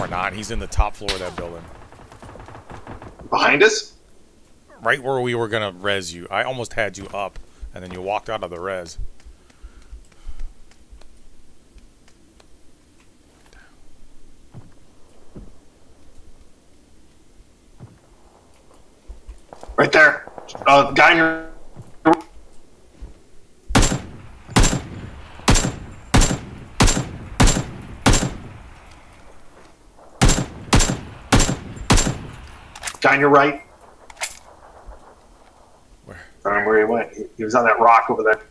Or not. He's in the top floor of that building. Behind us? Right where we were gonna res you. I almost had you up, and then you walked out of the res. Right there. Uh, guy in your. On your right. Where? I don't know where he went. He, he was on that rock over there.